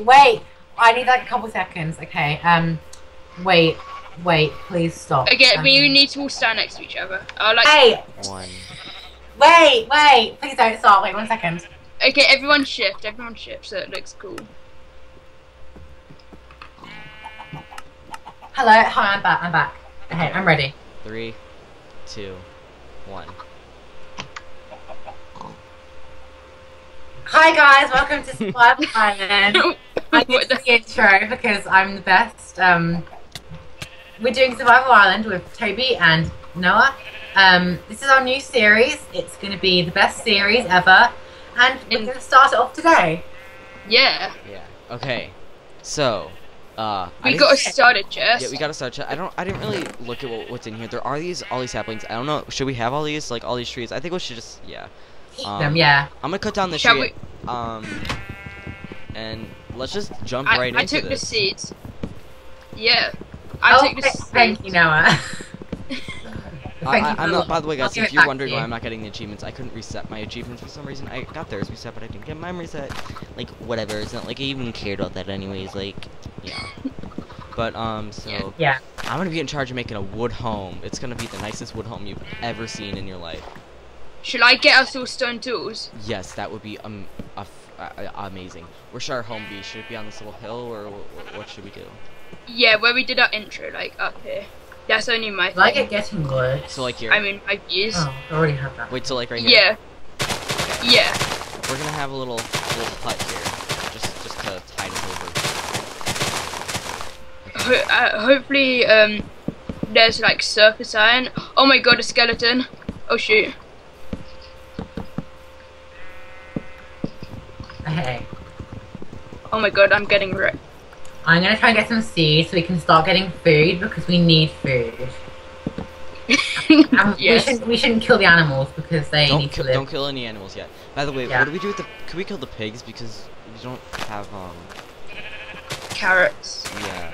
Wait, I need like a couple seconds. Okay. Um, wait, wait, please stop. Okay, Um, we need to all stand next to each other. I like. Hey, One. wait, wait, please don't stop. Wait one second. Okay, everyone shift. Everyone shift so it looks cool. Hello, hi, I'm back. I'm back. Okay, I'm ready. Three, two, one. Hi guys, welcome to Survival Island. I What did the- the intro because I'm the best. Um, we're doing Survival Island with Toby and Noah. Um, this is our new series. It's going to be the best series ever, and we're going to start it off today. Yeah, Yeah. Okay. So, uh, we got to start it, Jess. Yeah, we gotta start. I don't. I didn't really look at what, what's in here. There are these all these saplings. I don't know. Should we have all these like all these trees? I think we should just yeah. Keep Um, them, yeah. I'm gonna cut down the Shall tree. Um, and let's just jump I, right I into took the this. seeds. Yeah, I oh, took the th- seeds. thank you, Noah. I, Thank I, you I'm not. By the way, guys, if you're wondering to why. I'm not getting the achievements, I couldn't reset my achievements for some reason. I got theirs reset, but I didn't get mine reset. Like whatever. It's not like I even cared about that anyways. Like yeah. But um, so Yeah. I'm gonna be in charge of making a wood home. It's gonna be the nicest wood home you've ever seen in your life. Should I get us all stone tools? Yes, that would be um a f- uh, uh, amazing. Where should our home be? Should it be on this little hill, or wh- wh- what should we do? Yeah, where we did our intro, like up here. That's only my Like thing. it getting wood. So like here. I mean, my views. Oh, I already have that. Wait till like right here. yeah. Yeah. We're gonna have a little little hut here, just just to tide us over. Ho- uh, hopefully, um, there's like surface iron. Oh my god, a skeleton. Oh shoot. Okay. Oh my god, I'm getting ripped. I'm gonna try and get some seeds so we can start getting food because we need food. And we, shouldn't, we shouldn't kill the animals because they Don't need to kill, live. don't kill any animals yet. By the way, Yeah. what do we do with the? Could we kill the pigs because we don't have um. Carrots. Yeah.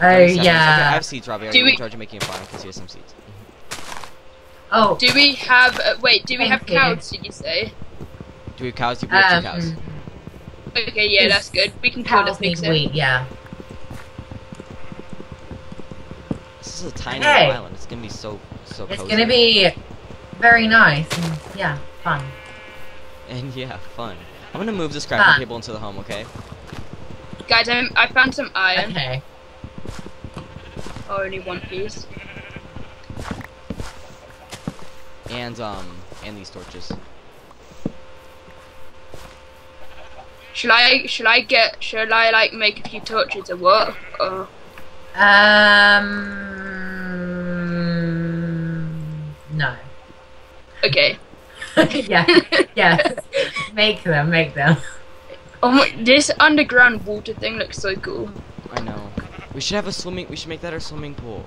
oh any saplings. Okay, I have seeds, Robbie. Are Do you we- in charge of making a farm? Because here's some seeds. Oh. Do we have? Uh, wait, do we Thank have you. cows? Did you say? Do we have cows? We have two cows. Okay, yeah, that's good. We can kill the cows need wheat. Yeah. This is a tiny Hey. little island. It's gonna be so so It's gonna be very nice and yeah, fun. And yeah, fun. I'm gonna move this crafting Fun. table into the home, okay? Guys, I'm, I found some iron. Okay. Oh, only one piece. And um, and these torches. Shall I? Shall I get? should I like make a few torches or what? Or Um. No. okay. yeah. Yes. make them. Make them. Oh my! This underground water thing looks so cool. I know. We should have a swimming. We should make that our swimming pool.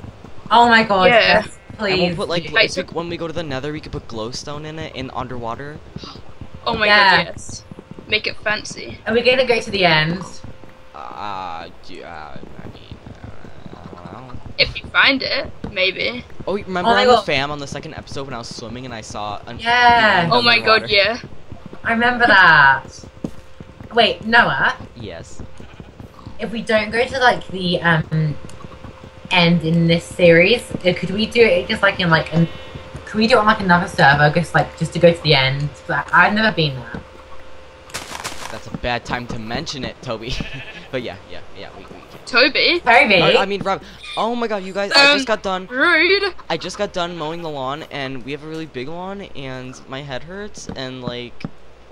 Oh my god. Yeah. Yes, And please. we'll put like Wait, so- when we go to the Nether, we could put glowstone in it in underwater. Oh my Yeah. god! Yes. Make it fancy. Are we gonna go to the end? Uh, do, uh I mean, uh, I don't know. If you find it, maybe. Oh, remember Oh my on the fam on the second episode when I was swimming and I saw an Yeah. Oh my god! underwater? Yeah. I remember that. Wait, Noah. Yes. If we don't go to like the um end in this series, uh, could we do it just like in like an? Could we do it on like another server, just like just to go to the end? But I've never been there. That's a bad time to mention it, Toby. but yeah, yeah, yeah. We, we can. Toby. Toby. I, I mean, Rob. Oh my God, you guys! I Um, just got done. Rude. I just got done mowing the lawn, and we have a really big lawn, and my head hurts, and like,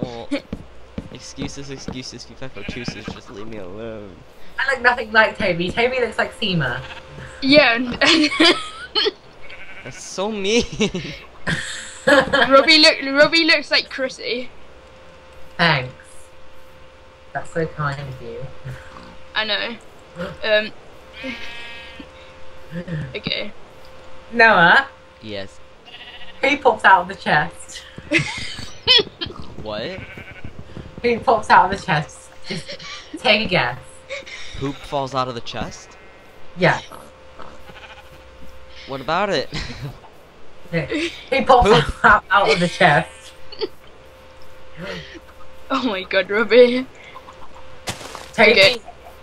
well, excuses, excuses, FIFA chooses, just leave me alone. I look nothing like Toby. Toby looks like Seema. Yeah. That's so mean. Robbie look. Robbie looks like Chrissy. Thanks. That's so kind of you. I know. Um. Okay. Noah, yes. who pops out of the chest? What? Who pops out of the chest? Just take a guess. Poop falls out of the chest? Yeah. What about it? he pops out, out of the chest? Oh my god, Robbie. Toby, Okay.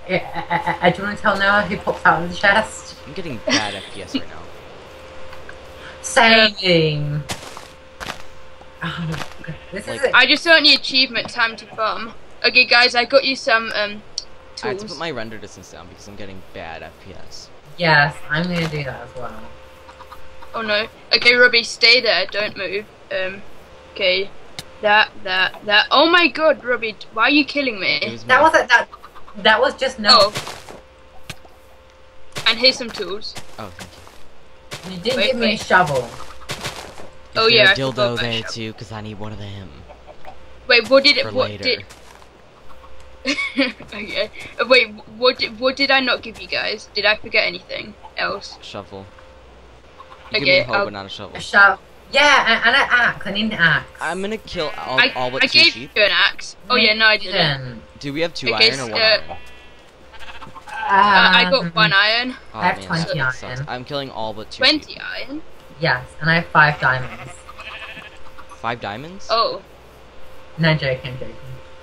uh, uh, uh, do you want to tell Noah who pops out of the chest? I'm getting bad FPS right now. Saying. Oh, no. This Like, is. I just want the achievement time to farm. Okay, guys, I got you some um I had to put my render distance down because I'm getting bad FPS. Yes, I'm gonna do that as well. Oh no. Okay, Robbie, stay there. Don't move. Um. Okay. That, that, that. Oh my God, Robbie, why are you killing me? was That wasn't that. That was just no. Oh. And here's some tools. Oh, thank you. You didn't Wait, give me a wait. shovel. Oh, Is there yeah, I a dildo forgot about there shovel. too, because I need one of them Wait, what did it? What later. did? okay. Wait, what did? What did I not give you guys? Did I forget anything else? Shovel. You give me a Okay, hoe, I'll- but not a shovel. A shovel. Yeah, and, and an axe. I need an axe. I'm gonna kill all, I, all but I two gave sheep. you an axe. Oh yeah, no, I didn't. Didn't. Do we have two Okay, iron or one so- iron? Uh, I got Um, one iron, Oh, I have man, 20 that sucks. iron. I'm killing all but two twenty sheep. iron. Yes, and I have five diamonds. Five diamonds? Oh, No joking, joking.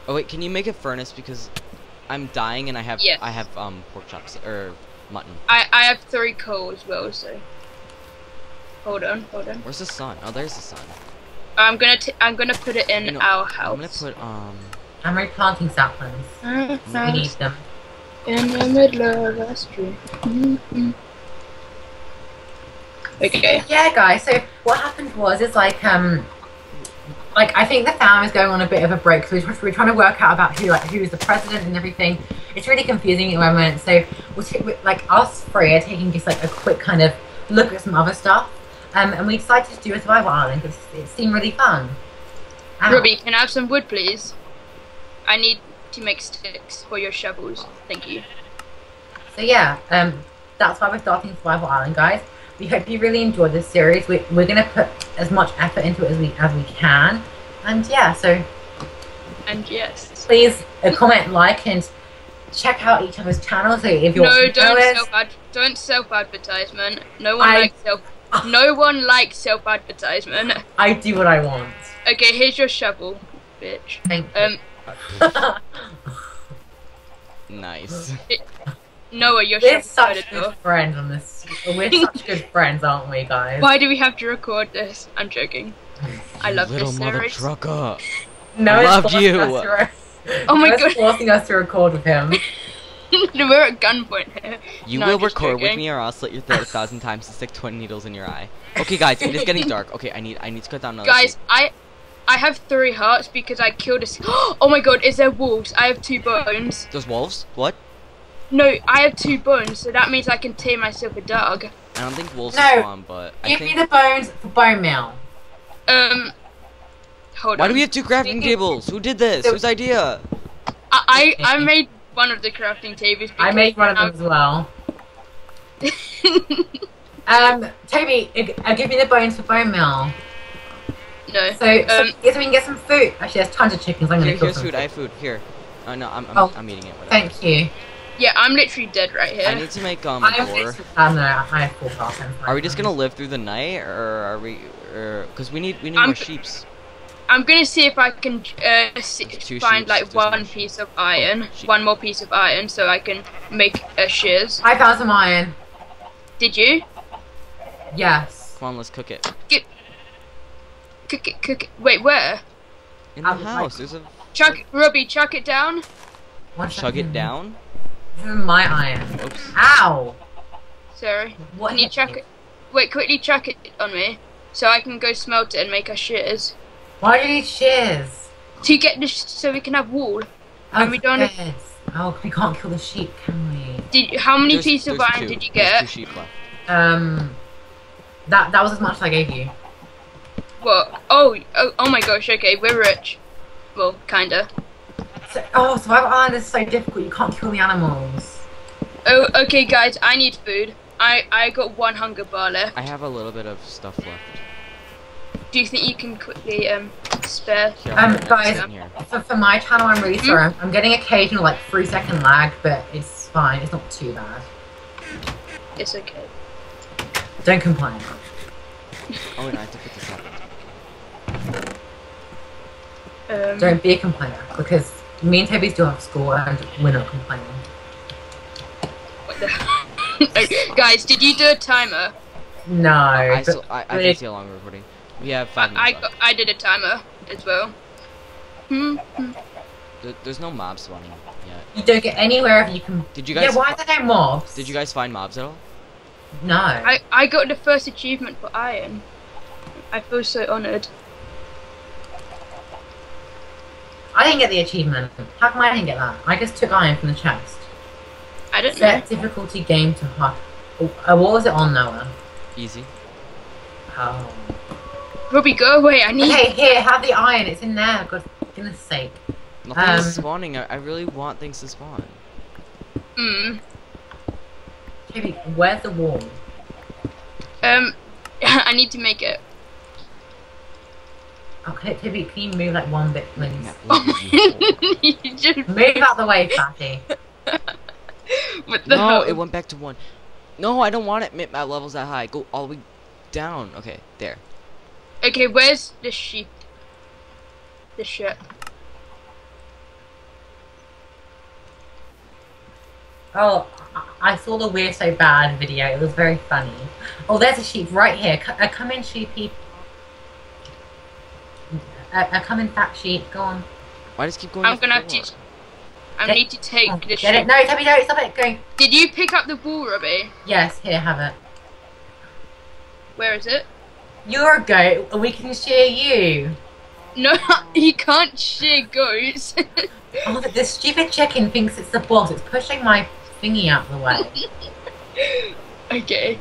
Oh wait, can you make a furnace because I'm dying and I have Yes. I have um pork chops or mutton. I I have three coal as well. So hold on, hold on. Where's the sun? Oh, there's the sun. I'm gonna t- I'm gonna put it in You know, our I'm gonna house. put um I'm replanting saplings. We need them. in the middle of a street. Mhm. Okay. Yeah, guys. So what happened was, it's like um, like I think the farm is going on a bit of a break. So we're, we're trying to work out about who like who's the president and everything. It's really confusing at the moment. So we're, t- we like us three are taking just like a quick kind of look at some other stuff. Um, and we decided to do a survival island because it seemed really fun. Ow. Ruby, can I have some wood, please? I need to make sticks for your shovels. Thank you. So yeah, um, that's why we're starting Survival Island, guys. We hope you really enjoyed this series. We, we're gonna put as much effort into it as we as we can, and yeah. So And yes. please uh, comment, like, and check out each other's channels. So if you're No, don't self ad- don't self advertisement. No one I- likes self. No one likes self advertisement. I do what I want. Okay, here's your shovel, bitch. Thank Um, you. nice. Noah, your we're such good good friends on this. We're such good friends, aren't we, guys? Why do we have to record this? I'm joking. I love Little this mother series. trucker. No, I it's love you. us to re- Oh my no, it's God. forcing us to record with him. We're at gunpoint here. You No, will I'm just record with me or I'll slit your throat a thousand times and stick twenty needles in your eye. Okay guys, it is getting dark. Okay, I need I need to cut down another Guys, sheep. I I have three hearts because I killed a. Oh my god, is there wolves? I have two bones. There's wolves? What? No, I have two bones, so that means I can tame myself a dog. I don't think wolves No. spawn, but I Give think me the bones for bone meal. Um, hold Why on. Why do we have two crafting tables? Who did this? Whose idea? I, I I made one of the crafting tables. I made one of them as well. Um, Toby, I- I'll give you the bones for bone meal. no. So, so, Um, so we can get some food. Actually, there's tons of chickens. I'm gonna Here, kill here's some. food. I have food. Here. Oh no, I'm I'm, Oh. I'm eating it. Whatever. Thank you. Yeah, I'm literally dead right here. I need to make um a I am. door. Um, no, I have full health. I'm fine. Are we just gonna live through the night, or are we? Or because we need we need I'm- more sheeps. I'm gonna see if I can uh, see, find sheeps, like one one piece of iron, sheep. one more piece of iron, so I can make a shears. I found some iron. Did you? Yes. Come on, let's cook it. Cook it, cook it. Wait, where? In the I would like- house. There's a Chuck, Robbie, chuck it down. One chug second. it down. This is my iron. Oops. Ow! Sorry. What? Can you chuck it? Wait, quickly chuck it on me, so I can go smelt it and make our shears. Why do you need shears? To get this, so we can have wool. Oh, And we don't- yes. Oh, we can't kill the sheep, can we? Did how many There's- pieces of there's iron two. did you There's get? two sheep left. Um, that that was as much as I gave you. What? Oh, oh, oh my gosh. Okay, we're rich. Well, kinda. So, oh, survival island is so difficult. You can't kill the animals. Oh, okay, guys. I need food. I I got one hunger bar left. I have a little bit of stuff left. Do you think you can quickly um spare? Um, guys- this in here. For, for my channel, I'm Hmm? really sorry. I'm, I'm getting occasional like three second lag, but it's fine. It's not too bad. It's okay. Don't complain. Oh wait, I have to put this up. Um, Don't be a complainer because Me and Toby still have school and we're not complaining. What the? Okay, Guys, did you do a timer? No. I, but- still, I, I but can see a long recording. We have five I, I, minutes got, left. I did a timer as well. Hmm. hmm. There- There's no mob spawning yet. You don't get anywhere if you can. Did you guys? yeah, why are there no mobs? Did you guys find mobs at all? No. I, I got the first achievement for iron. I feel so honoured. I didn't get the achievement. How come I didn't get that? I just took iron from the chest. I don't know. Difficulty game to hard. Oh, uh, what was it on, Noah? Easy. Oh. Robbie, go away. I need. Hey, here, have the iron. It's in there. God goodness sake. Nothing Um, is spawning. I, I really want things to spawn. Hmm. Toby, where's the wall? Um. I need to make it. Okay, Toby, can you move like one bit, please? Yeah, look at you. you just. Move out the way, fatty. What the no, hell? it went back to one. No, I don't want it. Mid map levels that high. Go all the way down. Okay, there. Okay, where's the sheep? The shit. Oh, I- I saw the We're So Bad video. It was very funny. Oh, there's a sheep right here. C- uh, come in, sheepy. Uh, uh, come in, fat sheep. Go on. Why does it keep going? I'm gonna have four? to. I Get- need to take Oh, the get sheep. it? No, Toby, no, stop it. Go. Did you pick up the ball, Robbie? Yes, here, have it. Where is it? You're a goat, and we can share you. No, you can't share goats. Oh, but this stupid chicken thinks it's the boss. It's pushing my thingy out the way. okay.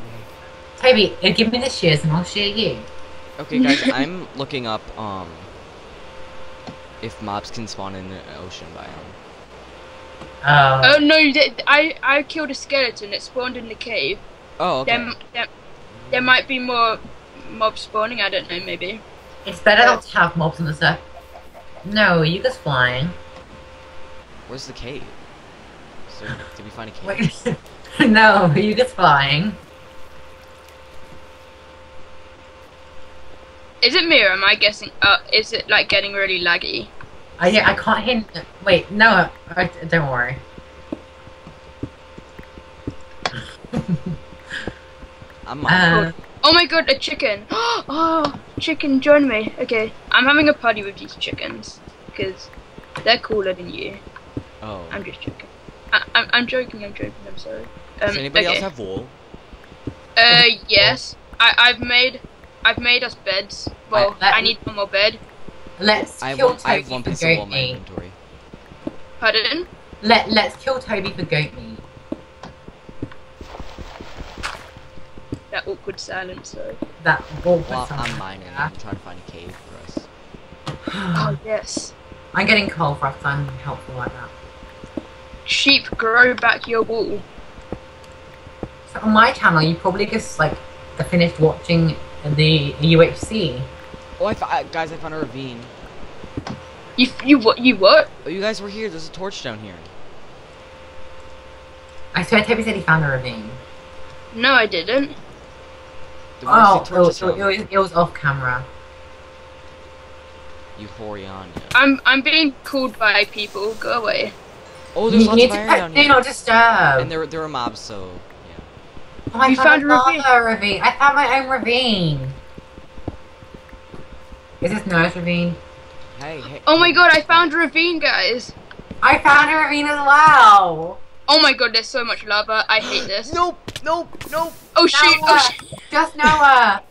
Toby, uh, give me the shears and I'll share you. Okay, guys, I'm looking up um if mobs can spawn in the ocean biome. Oh. Oh no, th- I I killed a skeleton. It spawned in the cave. Oh, okay. There, there, there might be more mob spawning. I don't know. Maybe. It's better not to have mobs in the set. No, you just flying. Where's the cave? So, did we find a cave? Wait. no, you just flying. Is it me or am I guessing? Uh, is it like getting really laggy? I, yeah, I can't hear. Wait, no, I, don't worry. I'm Uh, Oh my god, a chicken! Oh, chicken, join me. Okay, I'm having a party with these chickens because they're cooler than you. oh. I'm just joking. I, I'm, I'm joking. I'm joking. I'm sorry. Um, Does anybody okay. else have wool? Uh, yes. I, I've made, I've made us beds. Well, I- I, need one more bed. let's I have kill one, I have Toby one for piece of wool goat in my inventory. Pardon? Let Let's kill Toby for goat meat. That awkward silence. Sorry. That ball. Well, I'm mining. I'm trying to find a cave for us. Oh yes. I'm getting coal for us. so I'm helpful like that. Sheep, grow back your wool. So on my channel, you probably just like finished watching the UHC. Oh, I, fi- guys, I found a ravine. You, you what? You what? Oh, you guys were here. There's a torch down here. I swear Toby said he found a ravine. No, I didn't. The where's Oh, the it torches was, it, was, it was off camera. You Horion. I'm, I'm being called by people. Go away. Oh, there's you lots need of to iron put down here. not disturb. And there, there were mobs, so yeah. oh, I You found, found a ravine. another ravine. I found my own ravine. Is this nice ravine? Hey, hey. Oh my god, I found a ravine, guys. I found a ravine as well. Oh my god, there's so much lava. I hate this. Nope, nope, nope. Oh shoot! Noah, Oh shoot! just Noah.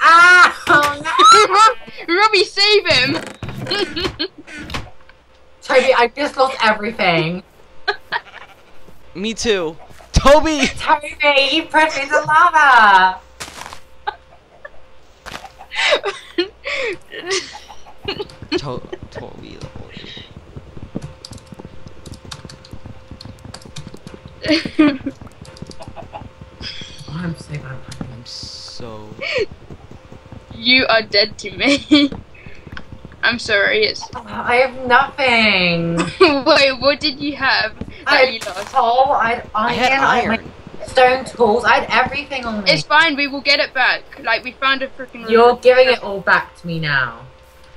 ah! Oh no! Robbie, save him! Toby, I just lost everything. Me too. Toby! Toby, you pushed me into lava. to- Toby the Holy. I'm so bad. I'm so. you are dead to me. I'm sorry. It's I have nothing. wait. What did you have I that you had lost? coal, I had iron, I had iron. my stone tools, I had everything on me. It's fine. We will get it back. Like we found a freaking. You're giving it all back to me now.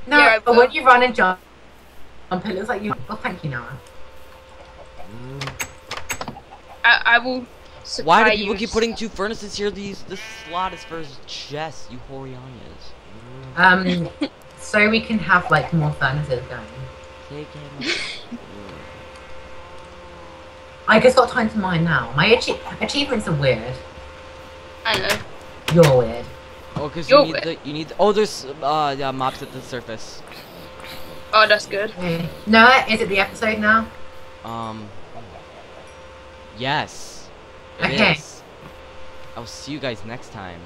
No, Yeah, but will. when you run and jump Um, it looks like you. Oh, thank you, Noah. I, I will Why do people you keep putting two furnaces here? These this slot is for his chest, you Horianyas. Um, so we can have like more furnaces going. Take him. I just got time to mine now. My achie- achievements are weird. I know. You're weird. oh, cause you Yo, need the you need. Oh, there's uh yeah, mobs at the surface. Oh, that's good. Okay. Noah, is it the episode now? Um. Yes. Okay. is. I'll see you guys next time.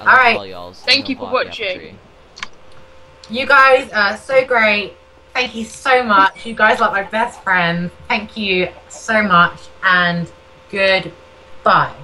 I All right. all y'alls. Thank you for I'll follow the watching. You guys are so great. Thank you so much. You guys are my best friends. Thank you so much and goodbye.